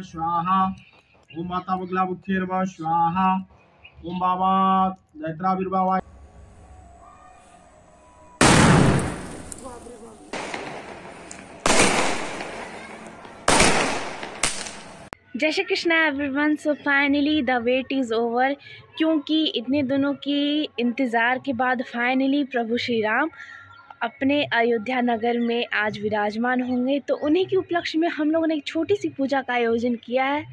स्वाहा ओम माता बगला स्वाहा। ओम बाबा जय Shri Krishna everyone so finally the wait is over क्योंकि इतने दिनों की इंतज़ार के बाद फाइनली प्रभु श्री राम अपने अयोध्या नगर में आज विराजमान होंगे तो उन्हीं के उपलक्ष्य में हम लोगों ने एक छोटी सी पूजा का आयोजन किया है।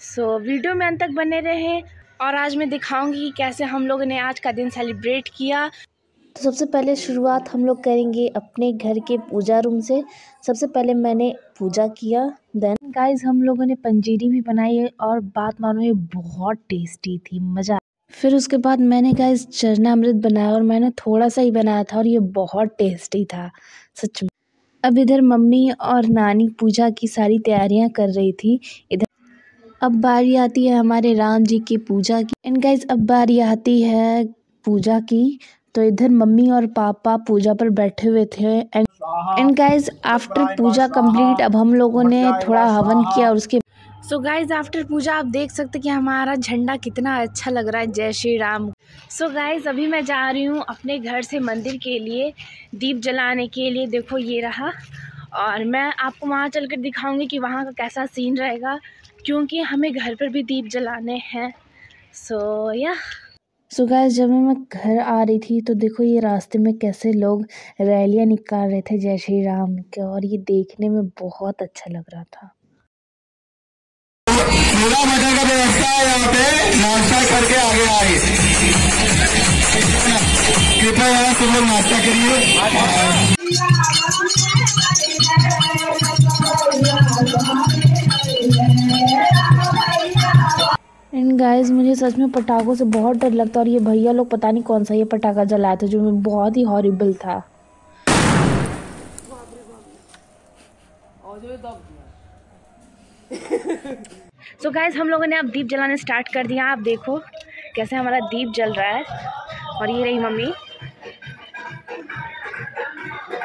सो वीडियो में अंत तक बने रहें और आज मैं दिखाऊँगी कि कैसे हम लोगों ने आज का दिन सेलिब्रेट किया। तो सबसे पहले शुरुआत हम लोग करेंगे अपने घर के पूजा रूम से। सबसे पहले मैंने पूजा किया देन गाइस हम लोगों ने पंजीरी भी बनाई है और बात मानो ये बहुत टेस्टी थी मज़ा फिर उसके बाद मैंने गाइस चरणामृत बनाया और मैंने थोड़ा सा ही बनाया था और ये बहुत टेस्टी था सच में। अब इधर मम्मी और नानी पूजा की सारी तैयारियाँ कर रही थी इधर अब बारी आती है हमारे राम जी की पूजा की। एंड गाइज़ अब बारी आती है पूजा की तो इधर मम्मी और पापा पूजा पर बैठे हुए थे। And and guys after puja complete अब हम लोगों ने थोड़ा हवन किया और उसके सो गाइज़ आफ्टर पूजा, आप देख सकते कि हमारा झंडा कितना अच्छा लग रहा है। जय Shri Ram. So so guys अभी मैं जा रही हूँ अपने घर से मंदिर के लिए, दीप जलाने के लिए। देखो, ये रहा। और मैं आपको वहाँ चल कर दिखाऊँगी कि वहाँ का कैसा सीन रहेगा, क्योंकि हमें घर पर भी दीप जलाने हैं। सो या. सो गाइस जब मैं घर आ रही थी तो देखो ये रास्ते में कैसे लोग रैलियाँ निकाल रहे थे। जय श्री राम। के और ये देखने में बहुत अच्छा लग रहा था। यहाँ पे नाश्ता करके आगे आए कृपया यहाँ तुम लोग नाश्ता करिए। एंड गाइस मुझे सच में पटाखों से बहुत डर लगता है और ये भैया लोग पता नहीं कौन सा ये पटाखा जलाया था जो बहुत ही हॉरिबल था। सो so गाइज़ हम लोगों ने अब दीप जलाने स्टार्ट कर दिया। आप देखो कैसे हमारा दीप जल रहा है। और ये रही मम्मी।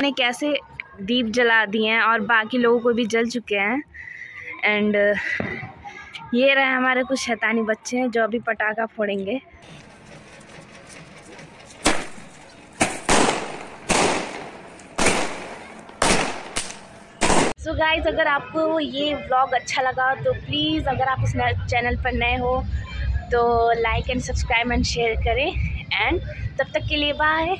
ने कैसे दीप जला दिए हैं और बाकी लोगों को भी जल चुके हैं। एंड ये रहे हमारे कुछ शैतानी बच्चे हैं जो अभी पटाखा फोड़ेंगे। सो so गाइज़ अगर आपको ये व्लॉग अच्छा लगा तो प्लीज़ अगर आप इस चैनल पर नए हो तो like and subscribe and share करें। एंड तब तक के लिए बाय